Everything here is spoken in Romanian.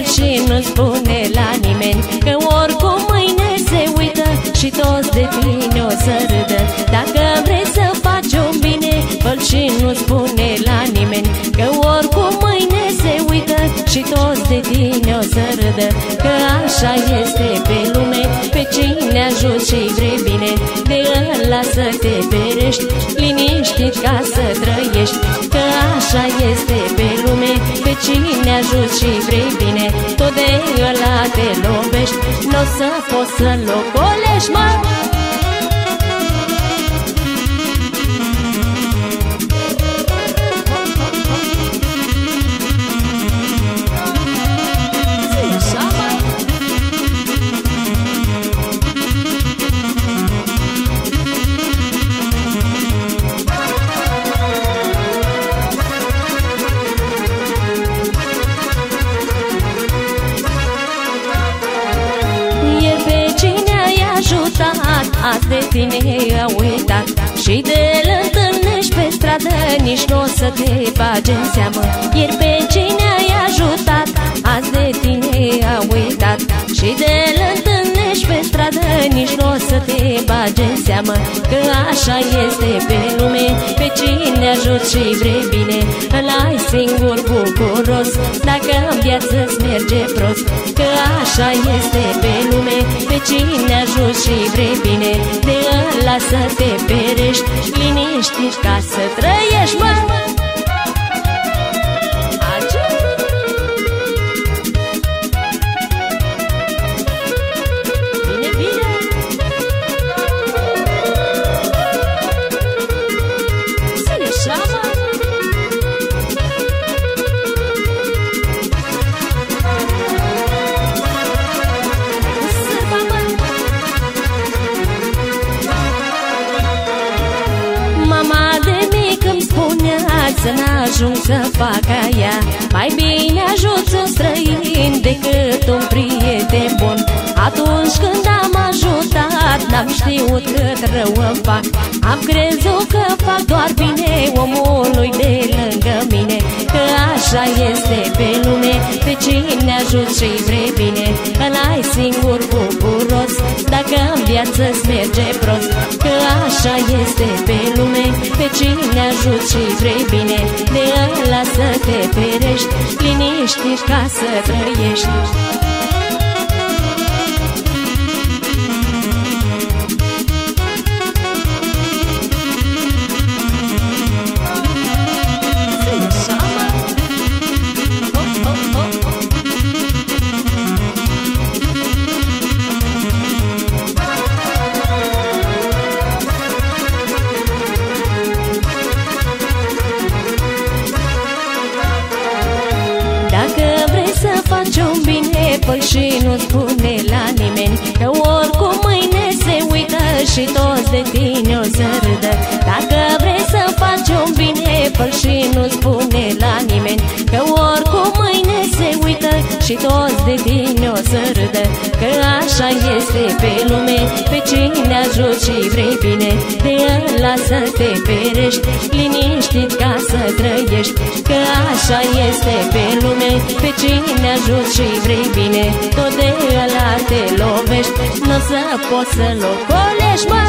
fă și nu spune la nimeni. Că oricum mâine se uită și toți de tine o să râdă. Dacă vrei să faci un bine, fă și nu spune la nimeni. Că oricum mâine se uită și toți de tine o să râdă. Că așa este pe lume, pe cine ajut și vrei bine. De ăla să te ferești, liniștit ca să trăiești. Că așa este pe lume, pe cine ajut și vrei bine Tot de ăla te lovești, n-o să poți să-l ocolești, mă azi de tine a uitat. Și de îl întâlnești pe stradă Nici nu o să te bage în seamă. Ieri pe cine ai ajutat? Azi de tine a uitat. Și de îl întâlnești pe stradă Nici nu o să te bage în seamă. Că așa este pe lume Pe cine ajut și vrei bine Îl ai singur bucuros. Dacă în viață îți merge prost Că așa este pe lume Pe cine ajut și vrei bine. De ăla să te perești Liniștit ca să trăiești, mă să n-ajung să fac aia. Mai bine ajut un străin decât un prieten bun. Atunci când am ajutat, n-am știut cât rău îmi fac. Am crezut că fac doar bine omului de lângă mine Că așa este pe lume, pe cine ajut și vrei bine? Îl ai singur bucuros, dacă în viață-ți merge prost. Că așa este pe lume, pe cine ajut și vrei bine De ăla să te ferești, liniștit ca să trăiești și nu spune la nimeni Că oricum mâine se uită și toți de tine o să râdă. Dacă vrei să faci un bine, păi și nu spune și toți de tine o să râdă Că așa este pe lume, pe cine ajut și vrei bine De ăla să te ferești, liniștit ca să trăiești Că așa este pe lume, pe cine ajut și vrei bine Tot de ăla te lovești, nu o să poți să-l ocolești, mă